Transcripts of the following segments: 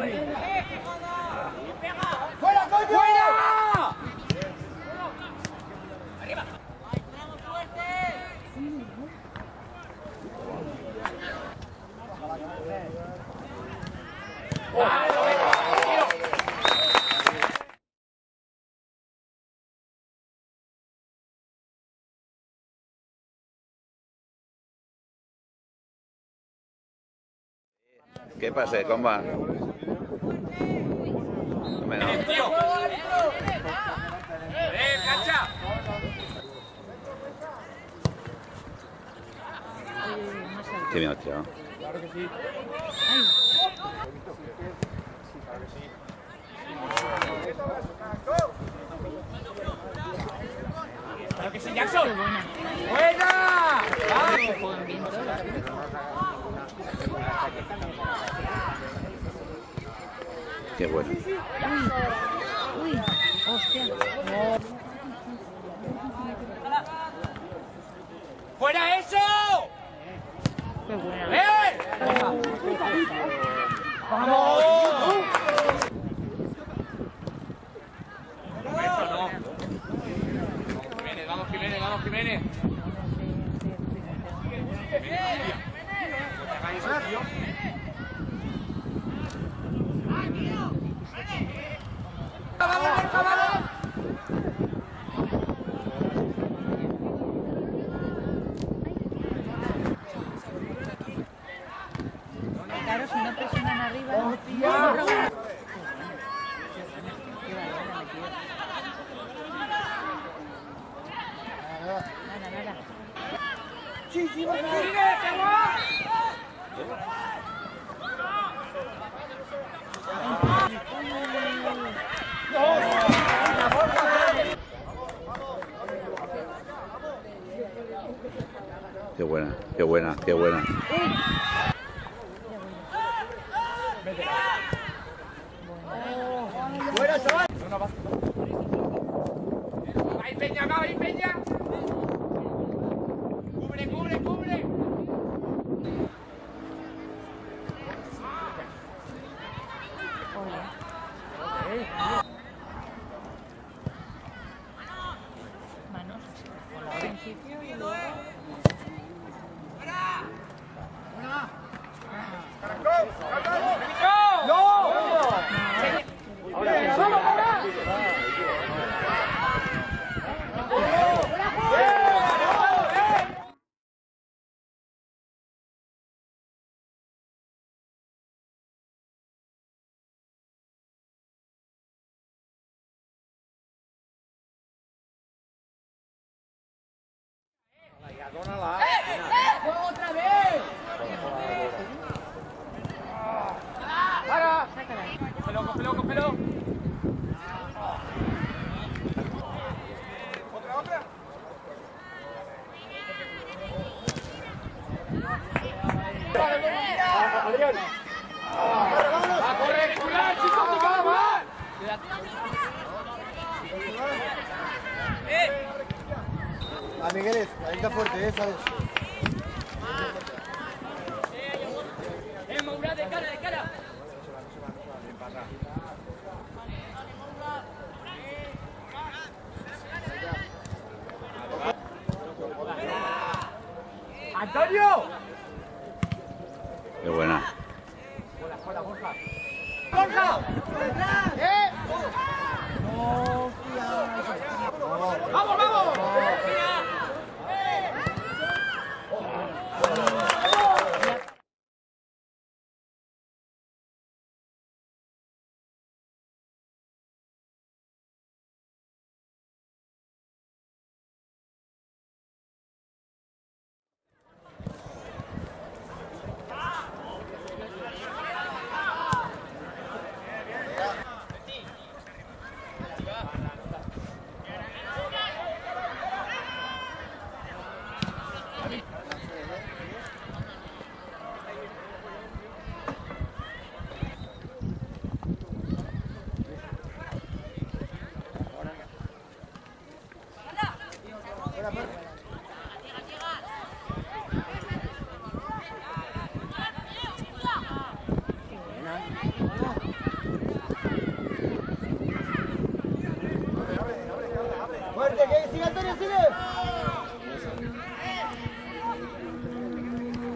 ¡Fuera, Què passa? Com va? Home, no. ¡Tío! ¡Eh, cancha! Qué bien tirado. ¡Claro que sí, Jackson! ¡Buena! Qué bueno. Uy, hostia. ¡Fuera eso! Qué buena. ¡Eh! ¡Vamos! Va. Qué buena, qué buena, qué buena. Fuera, chaval. ¡Ahí Peña, va, ahí Peña! Negou, negou. ¡Cógelo, cógelo, cógelo! ¡A correr, curar, chicos, va mal! A Migueles, ahí está fuerte, ¿eh? ¿Sabes? ¡Eh, Moura, de cara, de cara! ¡Antonio!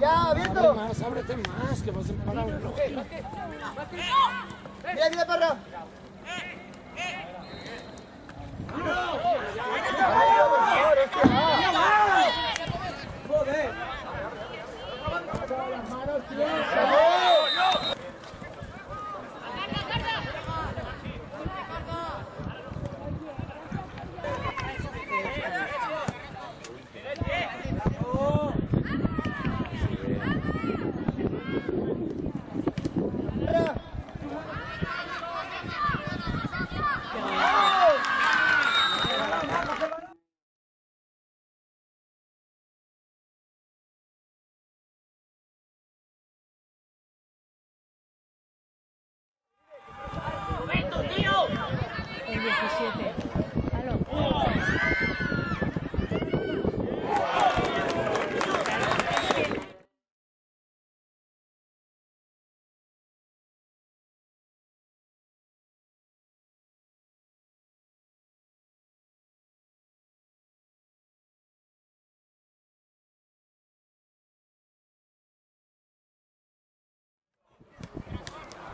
Ya, abierto. Más, ábrete más, que vas a parar el reloj. Mira, mira, parra. El 17. Aló.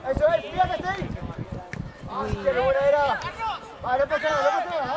Eso es, fíjate, sí. ¡Ay, qué buena era! Nada,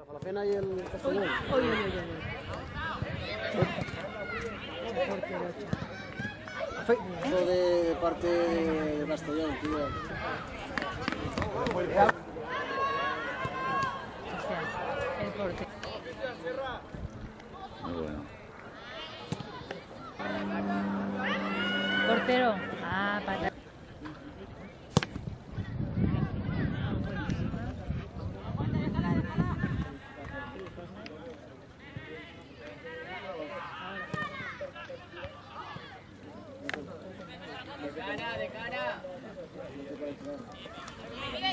Rafa La Pena y el Castellón. Uy, uy. El portero. Eso de parte de Castellón, tío. El portero. Muy bueno. Portero. De cara, de cara. ¡Mira,